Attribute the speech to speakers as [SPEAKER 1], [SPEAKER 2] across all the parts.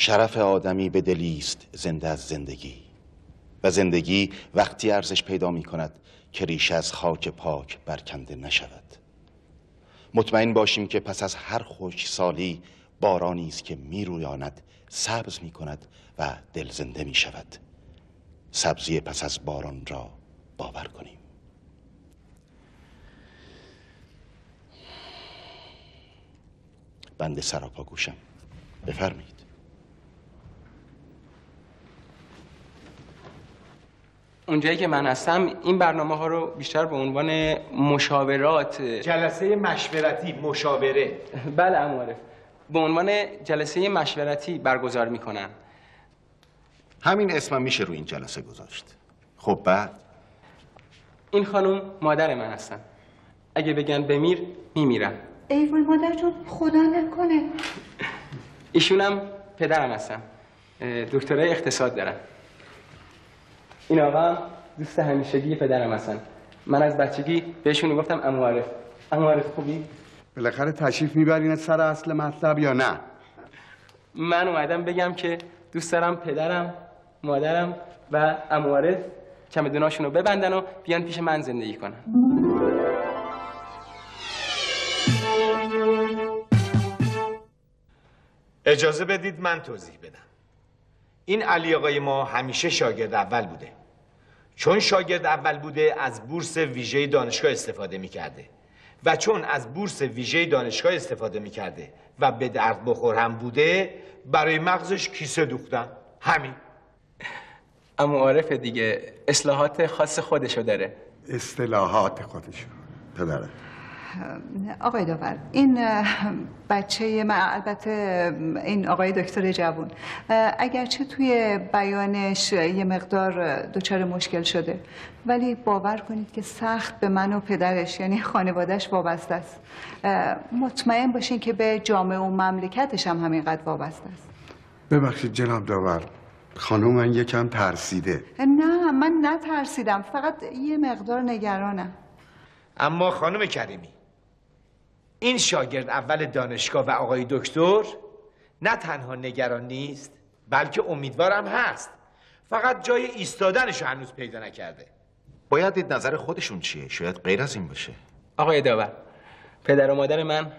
[SPEAKER 1] شرف آدمی به دلیست زنده از زندگی. و زندگی وقتی ارزش پیدا می کند که ریشه از خاک پاک برکنده نشود. مطمئن باشیم که پس از هر خوش سالی بارانی است که می رویاند سبز می کند و دل زنده می شود. سبزی پس از باران را باور کنیم. بند سراپا گوشم. بفرمایید.
[SPEAKER 2] اونجایی که من هستم این برنامه ها رو بیشتر به عنوان مشاورات
[SPEAKER 3] جلسه مشورتی مشاوره.
[SPEAKER 2] بله اماره به عنوان جلسه مشورتی برگزار می‌کنن
[SPEAKER 1] همین اسمم میشه رو این جلسه گذاشت. خب بعد؟
[SPEAKER 2] این خانم مادر من هستن. اگه بگن بمیر میمیرم
[SPEAKER 4] ای وای مادر جون خدا نکنه.
[SPEAKER 2] ایشونم پدرم هستن. دکترای اقتصاد دارن. این آقا هم دوست همیشگی پدرم هستن. من از بچگی بهشون گفتم امو عارف. امو عارف خوبی؟
[SPEAKER 5] بالاخره تشریف می‌برین سر اصل مطلب یا نه؟
[SPEAKER 2] من اومدم بگم که دوست دارم پدرم مادرم و امو عارف چمدوناشون رو ببندن و بیان پیش من زندگی کنن.
[SPEAKER 3] اجازه بدید من توضیح بدم. این علی آقای ما همیشه شاگرد اول بوده. چون شاگرد اول بوده از بورس ویژه دانشگاه استفاده می‌کرده. و چون از بورس ویژه دانشگاه استفاده می‌کرده و به درد بخور هم بوده برای مغزش کیسه دوختن. همین.
[SPEAKER 2] اما عارف دیگه اصلاحات خاص خودشو داره.
[SPEAKER 5] اصطلاحات خودشو پدره
[SPEAKER 4] آقای داور این بچه من البته این آقای دکتر جوون اگرچه توی بیانش یه مقدار دچار مشکل شده ولی باور کنید که سخت به من و پدرش یعنی خانوادهش وابسته است. مطمئن باشین که به جامعه و مملکتش هم همینقدر وابسته است.
[SPEAKER 5] ببخشید جناب داور خانم من یکم ترسیده.
[SPEAKER 4] نه من نترسیدم فقط یه مقدار نگرانم.
[SPEAKER 3] اما خانم کریمی این شاگرد اول دانشگاه و آقای دکتر نه تنها نگران نیست بلکه امیدوارم هست. فقط جای ایستادنش هنوز پیدا نکرده.
[SPEAKER 1] باید دید نظر خودشون چیه؟ شاید غیر از این باشه.
[SPEAKER 2] آقای داور پدر و مادر من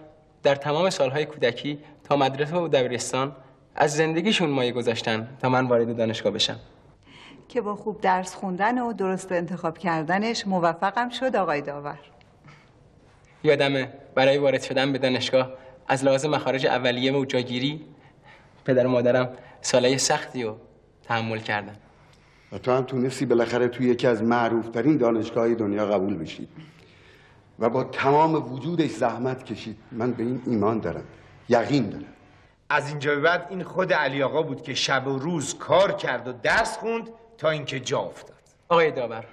[SPEAKER 2] در تمام سالهای کودکی تا مدرسه و دبیرستان از زندگیشون مایه گذاشتن تا من وارد دانشگاه بشم.
[SPEAKER 4] که با خوب درس خوندن و درست انتخاب کردنش موفقم شد آقای داور.
[SPEAKER 2] یادمه برای وارد شدن به دانشگاه از لحاظ مخارج اولیه و جاگیری پدر و مادرم سالهای سختی رو تحمل کردن.
[SPEAKER 5] و تو هم تونستی بالاخره توی یکی از معروفترین دانشگاه دنیا قبول بشی. و با تمام وجودش زحمت کشید. من به این ایمان دارم. یقین دارم.
[SPEAKER 3] از اینجا به بعد این خود علی آقا بود که شب و روز کار کرد و درس خوند تا اینکه جا افتاد.
[SPEAKER 2] آقای داور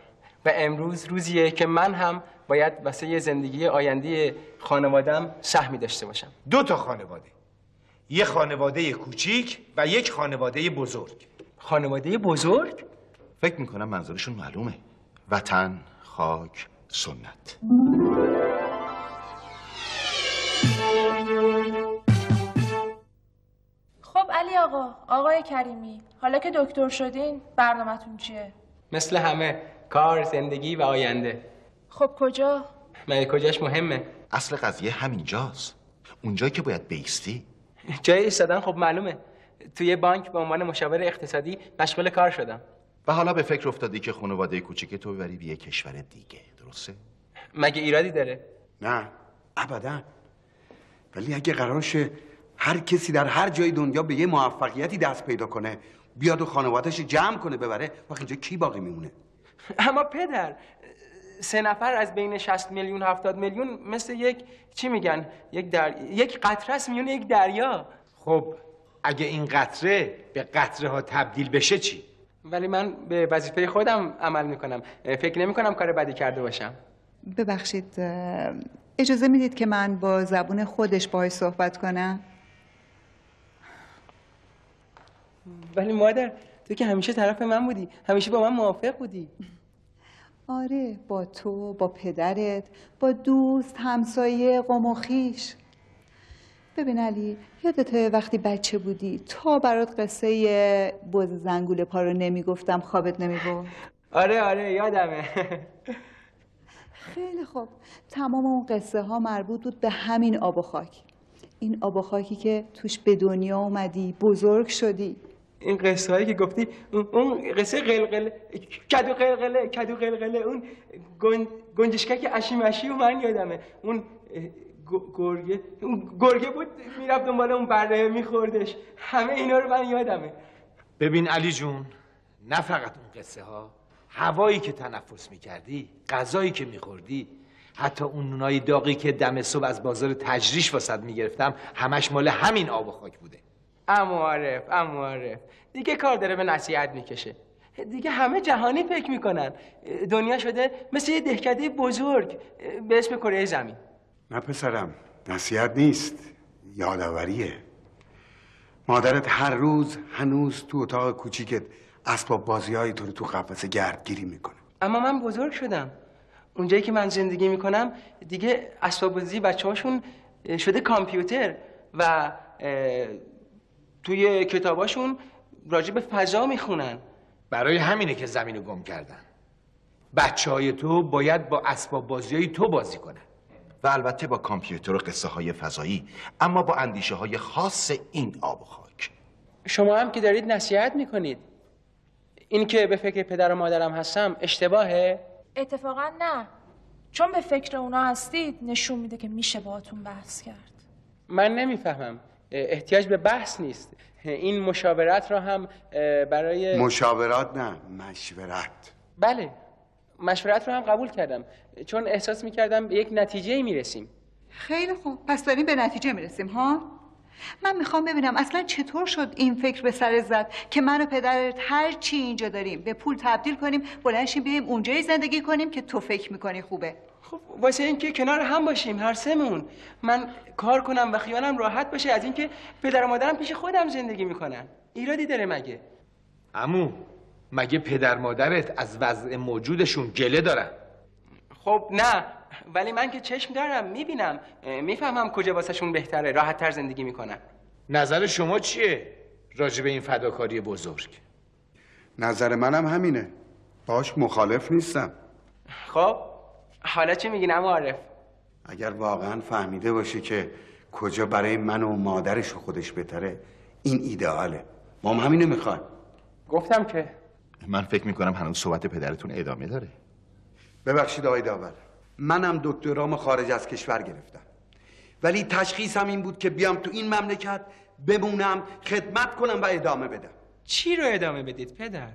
[SPEAKER 2] و امروز روزیه که من هم باید واسه زندگی آینده خانوادم سهمی داشته باشم.
[SPEAKER 3] دو تا خانواده. یه خانواده کوچیک و یک خانواده بزرگ.
[SPEAKER 2] خانواده بزرگ؟
[SPEAKER 1] فکر می‌کنم منظورشون معلومه. وطن، خاک، سنت.
[SPEAKER 6] خب علی آقا آقای کریمی حالا که دکتر شدین برنامهتون چیه؟
[SPEAKER 2] مثل همه کار زندگی و آینده.
[SPEAKER 6] خب کجا؟
[SPEAKER 2] مگه کجاش مهمه؟
[SPEAKER 1] اصل قضیه همینجاست. اونجایی که باید بیستی.
[SPEAKER 2] جای ایستادن خب معلومه. توی بانک به عنوان مشاور اقتصادی مشغول کار شدم.
[SPEAKER 1] و حالا به فکر افتادی که خانواده کوچیک تو ببری به یه کشور دیگه درسته؟
[SPEAKER 2] مگه ایرادی داره؟
[SPEAKER 5] نه ابدا. ولی اگه قرار شه هر کسی در هر جای دنیا به یه موفقیتی دست پیدا کنه بیاد و خانوادهش جمع کنه ببره وقت اینجا کی باقی میمونه؟
[SPEAKER 2] اما پدر سه نفر از بین 60 میلیون 70 میلیون مثل یک چی میگن؟ یک در یک قطره است میونه یک دریا.
[SPEAKER 3] خب اگه این قطره به قطره ها تبدیل بشه چی؟
[SPEAKER 2] ولی من به وظیفه خودم عمل می‌کنم. فکر نمی کنم کار بدی کرده باشم.
[SPEAKER 4] ببخشید اجازه می‌دید که من با زبون خودش باهاش صحبت کنم؟
[SPEAKER 2] ولی مادر تو که همیشه طرف من بودی. همیشه با من موافق بودی.
[SPEAKER 4] آره با تو با پدرت با دوست همسایه قوم و خویش ببین علی یادته وقتی بچه بودی تا برات قصه بز زنگوله پا رو نمی‌گفتم خوابت نمی‌برد؟
[SPEAKER 2] آره آره یادمه.
[SPEAKER 4] خیلی خوب. تمام اون قصه ها مربوط بود به همین آب و خاک. این آب و خاکی که توش به دنیا اومدی بزرگ شدی.
[SPEAKER 2] این قصه هایی که گفتی اون- قصه قلقله کدو قلقله کدو قلقله اون گن- گنجشکک اشی مشی و من یادمه. اون گرگه اون گرگه بود می‌رفت دنبال اون بره میخوردش. همه اینا رو من یادمه.
[SPEAKER 3] ببین علی جون نه فقط اون قصه ها هوایی که تنفس می‌کردی غذایی که میخوردی حتی اون نونای داغی که دم صبح از بازار تجریش واسد می‌گرفتم همش مال همین آب و خاک بوده.
[SPEAKER 2] اما عارف اما عارف. دیگه کار داره به نصیحت می‌کشه. دیگه همه جهانی فکر می‌کنن. دنیا شده مثل یه دهکده بزرگ به اسم کره زمین.
[SPEAKER 5] نه پسرم نصیحت نیست. یادآوریه. مادرت هر روز هنوز تو اتاق کوچیکت اسباب بازی های تو رو تو قفسه گردگیری می‌کنه.
[SPEAKER 2] اما من بزرگ شدم. اونجایی که من زندگی می‌کنم دیگه اسباب بازی بچه هاشون شده کامپیوتر و توی کتاباشون راجع به فضا می‌خونن.
[SPEAKER 3] برای همینه که زمین رو گم کردن. بچه های تو باید با اسباب بازی های تو بازی کنن.
[SPEAKER 1] و البته با کامپیوتر و قصه های فضایی اما با اندیشه های خاص این آب و خاک.
[SPEAKER 2] شما هم که دارید نصیحت می‌کنید. این که به فکر پدر و مادرم هستم اشتباهه؟
[SPEAKER 6] اتفاقا نه. چون به فکر اونا هستید نشون میده که میشه باهاتون بحث کرد.
[SPEAKER 2] من نمی‌فهمم. احتیاج به بحث نیست. این مشاورت را هم برای
[SPEAKER 5] مشاورات نه مشورت.
[SPEAKER 2] بله مشورت رو هم قبول کردم. چون احساس می‌کردم به یک نتیجه می‌رسیم.
[SPEAKER 4] خیلی خوب. پس داریم به نتیجه می‌رسیم ها؟ من می‌خوام ببینم اصلا چطور شد این فکر به سر زد که من و پدرت هر چی اینجا داریم به پول تبدیل کنیم بلنشیم بیایم اونجایی زندگی کنیم که تو فکر می‌کنی خوبه.
[SPEAKER 2] خب واسه اینکه کنار هم باشیم هر سمون من کار کنم و خیالم راحت باشه از اینکه پدر و مادرم پیش خودم زندگی می‌کنن. ایرادی داره مگه؟
[SPEAKER 3] امو مگه پدر مادرت از وضع موجودشون گله دارن؟
[SPEAKER 2] خب نه. ولی من که چشم دارم می‌بینم. می‌فهمم کجا واسهشون بهتره راحت تر زندگی می‌کنن.
[SPEAKER 3] نظر شما چیه راجع به این فداکاری بزرگ؟
[SPEAKER 5] نظر منم همینه. باش مخالف نیستم.
[SPEAKER 2] خب حالا چی میگین اما عارف
[SPEAKER 5] اگر واقعا فهمیده باشه که کجا برای من و مادرش و خودش بهتره این ایدئاله ما هم همینو می‌خوایم.
[SPEAKER 2] گفتم که.
[SPEAKER 1] من فکر می‌کنم هنوز صحبت پدرتون ادامه داره.
[SPEAKER 5] ببخشید آقای داور. منم دکترام خارج از کشور گرفتم. ولی تشخیصم این بود که بیام تو این مملکت بمونم خدمت کنم و ادامه بدم.
[SPEAKER 2] چی رو ادامه بدید پدر؟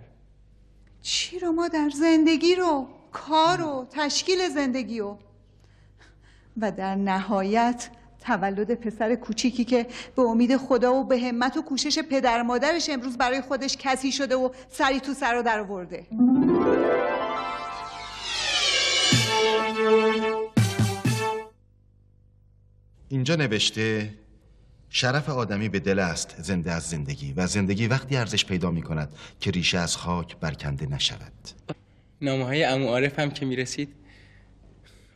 [SPEAKER 4] چی رو ما در زندگی رو؟ کار رو تشکیل زندگی رو و در نهایت تولد پسر کوچیکی که به امید خدا و به همت و کوشش پدر و مادرش امروز برای خودش کسی شده و سری تو سر رو در آورده.
[SPEAKER 1] اینجا نوشته شرف آدمی به دل است زنده از زندگی و زندگی وقتی ارزش پیدا می کند که ریشه از خاک برکنده نشود.
[SPEAKER 2] نامه های امو عارف هم که می‌رسید.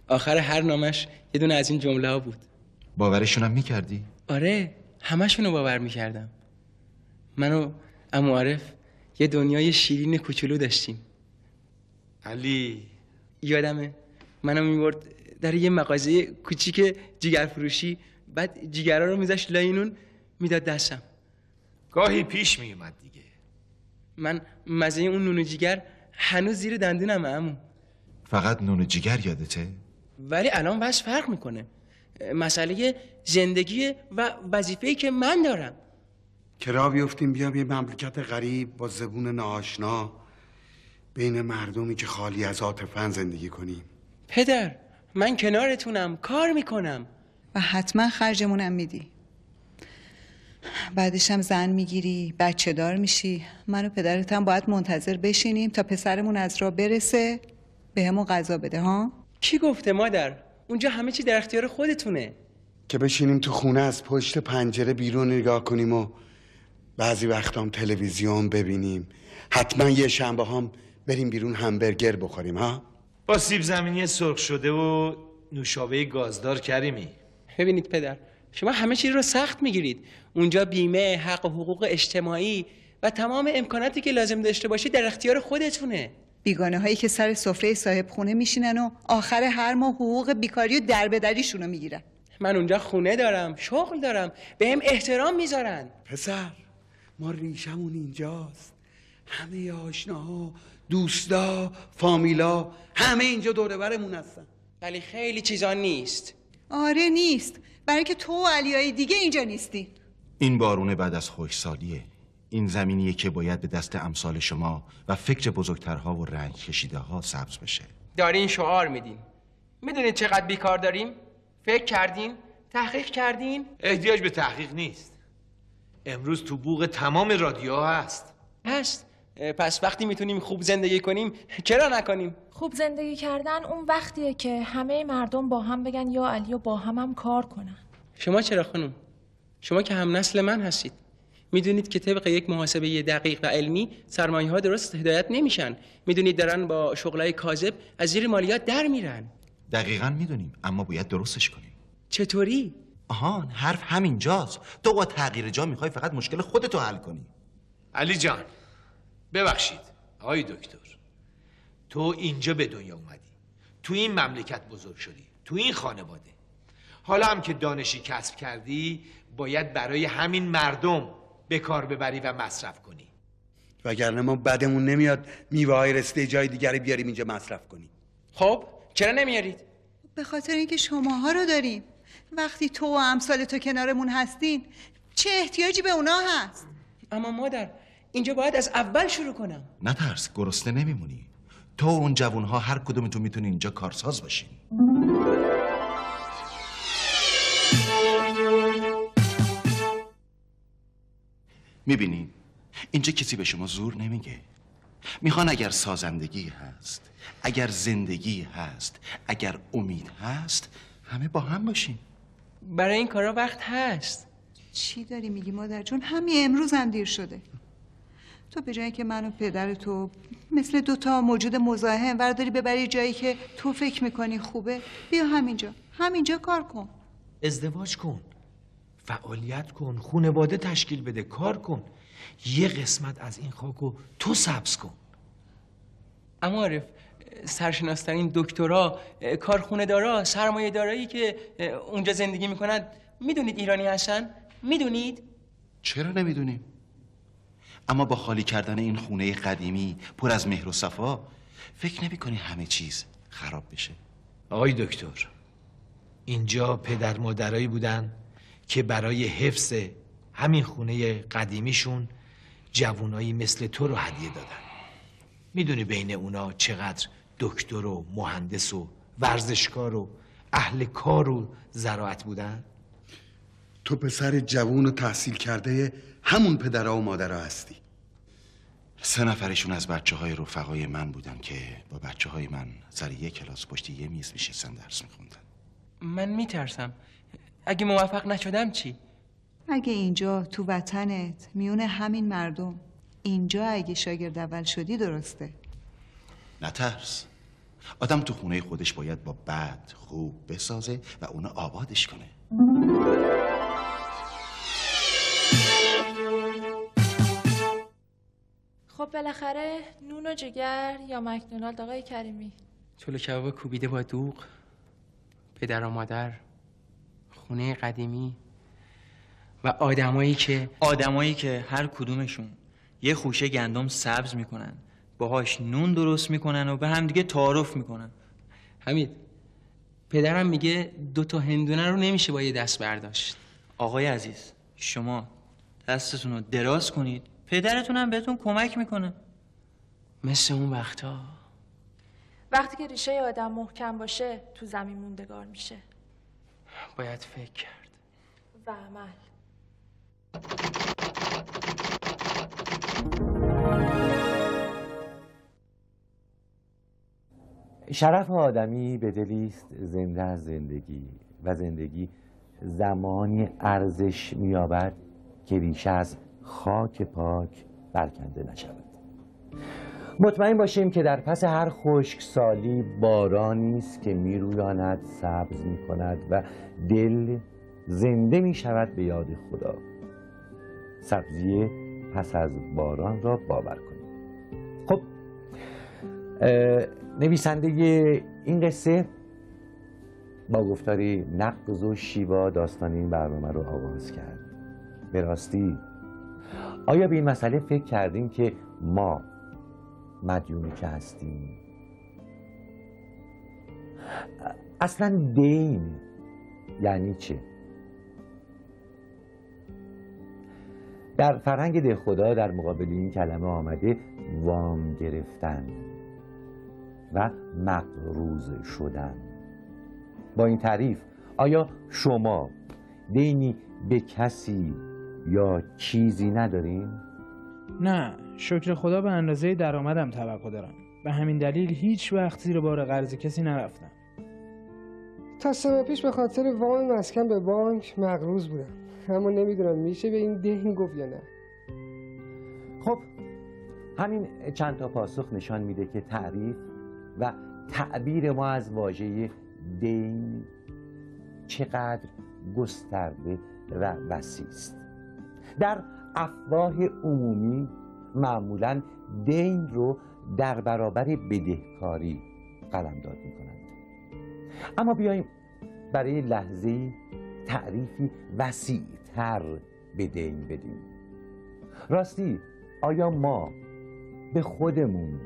[SPEAKER 2] آخر هر نامش یه دونه از این جمله ها بود.
[SPEAKER 1] باورشون هم می کردی؟
[SPEAKER 2] آره همشونو باور می‌کردم. من و امو عارف یه دنیای شیرین کوچولو داشتیم.
[SPEAKER 3] علی.
[SPEAKER 2] یادمه منو می‌برد در یه مغازه کوچیک جیگر فروشی بعد جیگرها رو میذاشت لای نون می‌داد دستم.
[SPEAKER 3] گاهی پیش می اومد دیگه.
[SPEAKER 2] من مزه اون نون و جیگر هنوز زیر دندونم عمو.
[SPEAKER 1] فقط نون و جیگر یادته؟
[SPEAKER 2] ولی الان بس فرق می‌کنه. مسئله زندگی و وظیفه‌ای که من دارم.
[SPEAKER 5] که را بیفتیم بیام یه مملکت غریب با زبون ناآشنا. بین مردمی که خالی از عاطفن زندگی کنیم.
[SPEAKER 2] پدر من کنارتونم کار می‌کنم.
[SPEAKER 4] و حتما خرجمونم میدی. بعدش هم زن می‌گیری بچه دار میشی. من و پدرت هم باید منتظر بشینیم تا پسرمون از راه برسه به همون غذا بده ها؟
[SPEAKER 2] کی گفته مادر؟ اونجا همه چی در اختیار خودتونه.
[SPEAKER 5] که بشینیم تو خونه از پشت پنجره بیرون نگاه کنیم و بعضی وقتام تلویزیون ببینیم. حتما یه شنبه هم بریم بیرون همبرگر بخوریم ها؟
[SPEAKER 3] با سیب زمینی سرخ شده و نوشابه گازدار کریمی.
[SPEAKER 2] ببینید پدر شما همه چیز رو سخت می‌گیرید. اونجا بیمه حق و حقوق اجتماعی و تمام امکاناتی که لازم داشته باشید در اختیار خودتونه.
[SPEAKER 4] بیگانه هایی که سر سفره صاحب خونه میشینن و آخر هر ماه حقوق بیکاری و دربدریشون رو می‌گیرن.
[SPEAKER 2] من اونجا خونه دارم شغل دارم بهم احترام می‌ذارن.
[SPEAKER 5] پسر ما ریشمون اینجاست. همه آشناها دوستا فامیلا همه اینجا دوره برمون هستن.
[SPEAKER 2] ولی خیلی چیزا نیست.
[SPEAKER 4] آره نیست. برای که تو و علیای دیگه اینجا نیستی.
[SPEAKER 1] این بارونه بعد از خوشسالیه این زمینیه که باید به دست امثال شما و فکر بزرگترها و رنج کشیده ها سبز بشه.
[SPEAKER 2] دارین شعار میدین. می‌دونید چقدر بیکار داریم؟ فکر کردین؟ تحقیق کردین؟
[SPEAKER 3] احتیاج به تحقیق نیست. امروز تو بوق تمام رادیوها هست.
[SPEAKER 2] هست. پس وقتی می‌تونیم خوب زندگی کنیم چرا نکنیم؟
[SPEAKER 6] خوب زندگی کردن اون وقتیه که همه مردم با هم بگن یا علی و با هم هم کار کنن.
[SPEAKER 2] شما چرا خانم؟ شما که هم نسل من هستید. می‌دونید که طبق یک محاسبه دقیق و علمی سرمایه ها درست هدایت نمیشن. می‌دونید دارن با شغلای کاذب از زیر مالیات در میرن.
[SPEAKER 1] دقیقا می‌دونیم اما باید درستش کنیم.
[SPEAKER 2] چطوری؟
[SPEAKER 1] آهان حرف همینجاست. تو با تغییر جا می‌خوای فقط مشکل خودتو حل کنی.
[SPEAKER 3] علی جان ببخشید آقای دکتر. تو اینجا به دنیا اومدی. تو این مملکت بزرگ شدی. تو این خانواده. حالا هم که دانشی کسب کردی باید برای همین مردم به کار ببری و مصرف کنی.
[SPEAKER 5] وگرنه ما بدمون نمیاد میوه های رسته جای دیگری بیاریم اینجا مصرف کنیم.
[SPEAKER 2] خب چرا نمیارید؟
[SPEAKER 4] به خاطر اینکه شماها رو داریم. وقتی تو و امثال تو کنارمون هستین چه احتیاجی به اونا هست؟
[SPEAKER 2] اما مادر اینجا باید از اول شروع کنم.
[SPEAKER 1] نترس گرسنه نمیمونی. تو و اون جوانها هر کدومتون می‌تونین اینجا کارساز باشین. می‌بینین اینجا کسی به شما زور نمیگه. می‌خوان اگر سازندگی هست اگر زندگی هست اگر امید هست همه با هم باشین.
[SPEAKER 2] برای این کارا وقت هست.
[SPEAKER 4] چی داری میگی مادر جون؟ همین امروز هم دیر شده. تو به جایی که من و پدر تو مثل دوتا موجود مزاحم ورداری ببری جایی که تو فکر می‌کنی خوبه بیا همینجا. همینجا کار کن.
[SPEAKER 3] ازدواج کن. فعالیت کن. خونواده تشکیل بده. کار کن. یه قسمت از این خاکو تو سبز کن.
[SPEAKER 2] اما عارف سرشناسترین دکترا کارخونه دارا سرمایه دارایی که اونجا زندگی می‌کنن می‌دونید ایرانی هستن؟ می‌دونید؟
[SPEAKER 1] چرا نمی‌دونیم؟ اما با خالی کردن این خونه قدیمی پر از مهر و صفا فکر نمی همه چیز خراب بشه.
[SPEAKER 3] آقای دکتر اینجا پدر مادرایی بودن که برای حفظ همین خونه قدیمیشون جوونایی مثل تو رو هدیه دادن. می‌دونی بین اونا چقدر دکتر و مهندس و ورزشکار و اهل کار و زراعت بودن؟
[SPEAKER 5] تو پسر جوون و تحصیل کرده همون پدرها و مادرها هستی.
[SPEAKER 1] سه نفرشون از بچه های رفقای من بودن که با بچه های من سر یک کلاس پشت یه میز میشستن درس میخوندن.
[SPEAKER 2] من میترسم. اگه موفق نشدم چی؟
[SPEAKER 4] اگه اینجا تو وطنت میون همین مردم اینجا اگه شاگرد اول شدی درسته.
[SPEAKER 1] نترس. آدم تو خونه خودش باید با بد خوب بسازه و اونو آبادش کنه.
[SPEAKER 6] خب بالاخره نون و جگر یا مکدونالد آقای کریمی.
[SPEAKER 2] چلو کباب کوبیده با دوغ پدر و مادر خونه قدیمی و آدمایی که
[SPEAKER 7] آدمایی که هر کدومشون یه خوشه گندم سبز می‌کنن باهاش نون درست می‌کنن و به همدیگه تعارف می‌کنن.
[SPEAKER 2] حمید پدرم میگه دو تا هندونه رو نمیشه با یه دست برداشت.
[SPEAKER 7] آقای عزیز شما دستتون رو دراز کنید پدرتون هم بهتون کمک می‌کنه.
[SPEAKER 2] مثل اون وقتا.
[SPEAKER 6] وقتی که ریشه آدم محکم باشه تو زمین موندگار میشه.
[SPEAKER 2] باید فکر کرد.
[SPEAKER 6] و عمل.
[SPEAKER 8] شرف آدمی به دلی است زنده از زندگی. و زندگی زمانی ارزش می‌یابد که بیش از خاک پاک برکنده نشود. مطمئن باشیم که در پس هر خشکسالی بارانی است که میرویاند سبز می‌کند و دل زنده می شود به یاد خدا. سبزی پس از باران را باور کنید خب نویسنده این قصه با گفتاری نقض و شیوا داستان این برنامه رو آغاز کرد. به راستی آیا به این مسئله فکر کردیم که ما مدیونی که هستیم؟ اصلا دین یعنی چه؟ در فرهنگ ده خدا در مقابل این کلمه آمده وام گرفتن و مقروض شدن. با این تعریف آیا شما دینی به کسی یا چیزی ندارین؟
[SPEAKER 9] نه شکر خدا به اندازه درآمدم توقع دارم. به همین دلیل هیچ وقت زیر بار قرض کسی نرفتم.
[SPEAKER 10] تا سه پیش به خاطر وام مسکن به بانک مقروض بودم. اما نمی‌دونم میشه به این دین گفت یا نه.
[SPEAKER 8] خب همین چند تا پاسخ نشان میده که تعریف و تعبیر ما از واژه دین چقدر گسترده و وسیع است. در افواه عمومی معمولا دین رو در برابر بدهکاری قلمداد می‌کنند. اما بیایم برای لحظه تعریفی وسیعتر به دین بدیم. راستی آیا ما به خودمون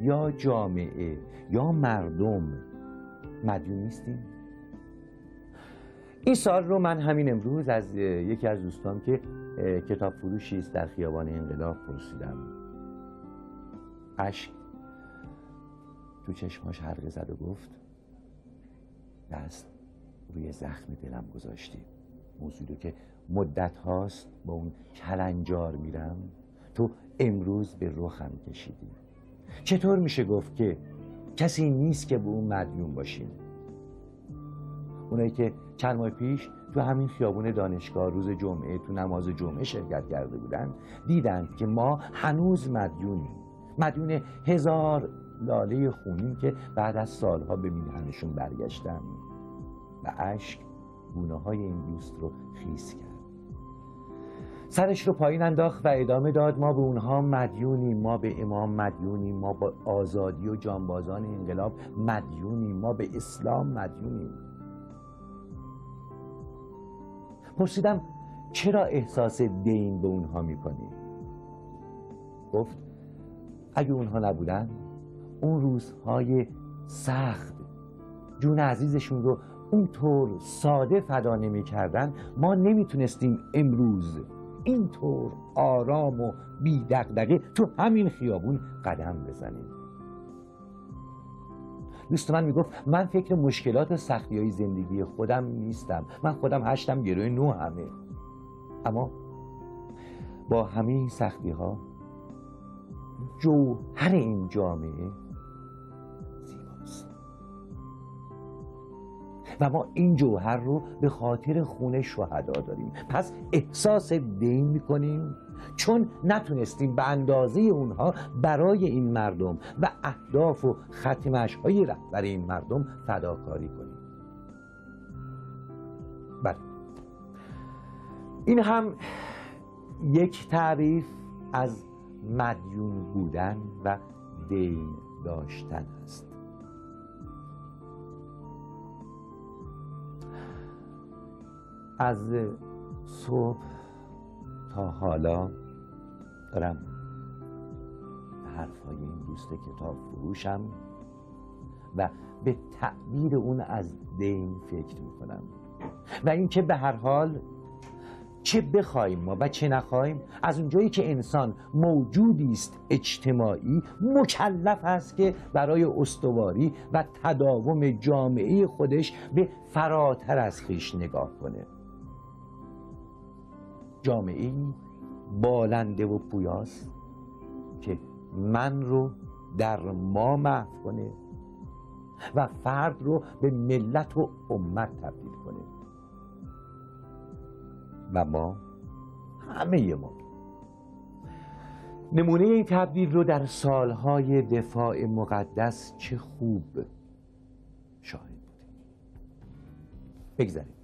[SPEAKER 8] یا جامعه یا مردم مدیون نیستیم؟ این سال رو من همین امروز از یکی از دوستان که کتاب فروشی است در خیابان انقلاب پرسیدم. اشک تو چشماش حلقه زد و گفت دست روی زخم دلم گذاشتی. موضوعی که مدت هاست با اون کلنجار میرم تو امروز به رخم کشیدی. چطور میشه گفت که کسی نیست که به اون مدیون باشیم؟ اونایی که چند ماه پیش تو همین خیابون دانشگاه روز جمعه تو نماز جمعه شرکت کرده بودن دیدند که ما هنوز مدیونیم. مدیون هزار لاله خونیم که بعد از سالها به میهنشون برگشتن. و اشک گونه های این دوست رو خیس کرد. سرش رو پایین انداخت و ادامه داد ما به اونها مدیونیم ما به امام مدیونیم ما با آزادی و جانبازان انقلاب مدیونیم ما به اسلام مدیونیم. پرسیدم چرا احساس دین به اونها می‌کنی؟ گفت اگه اونها نبودن اون روزهای سخت جون عزیزشون رو اونطور ساده فدا نمی کردن ما نمی‌تونستیم امروز اینطور آرام و بی دقدقه تو همین خیابون قدم بزنیم دوست من می‌گفت من فکر مشکلات و سختی های زندگی خودم نیستم. من خودم هشتم گروه نو همه. اما با همه این سختی ها جوهر این جامعه و ما این جوهر رو به خاطر خون شهدا داریم. پس احساس دین می‌کنیم چون نتونستیم به اندازه اونها برای این مردم و اهداف و ختمش های رهبر این مردم فداکاری کنیم. بله. این هم یک تعریف از مدیون بودن و دین داشتن است. از صبح تا حالا دارم حرفای این دوست کتاب فروشم و به تعبیر اون از دین فکر می‌کنم. و اینکه به هر حال چه بخوایم ما و چه نخواهیم از اونجایی که انسان موجودی است اجتماعی مکلف است که برای استواری و تداوم جامعه خودش به فراتر از خیش نگاه کنه. جامعه بالنده و پویاست که من رو در ما محو کنه و فرد رو به ملت و امت تبدیل کنه. و ما همه ما. نمونه این تبدیل رو در سالهای دفاع مقدس چه خوب شاهد بودیم. بگذاریم.